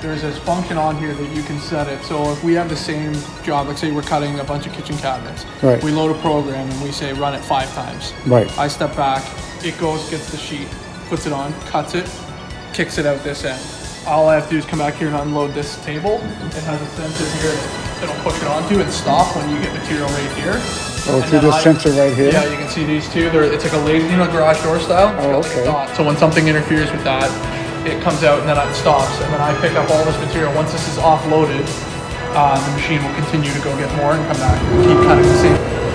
there's this function on here that you can set it. So if we have the same job, like say we're cutting a bunch of kitchen cabinets, Right. we load a program and we say run it five times. Right. I step back, it goes, gets the sheet, puts it on, cuts it, kicks it out this end. All I have to do is come back here and unload this table. It has a sensor here that it'll push it onto and stop when you get material right here. Oh, And through this I- sensor right here? Yeah, you can see these two. They're, it's like a laser, you know, garage door style. It's Oh, got like okay. So when something interferes with that, it comes out and then it stops. And then I pick up all this material. Once this is offloaded, uh, the machine will continue to go get more and come back and keep kind of the same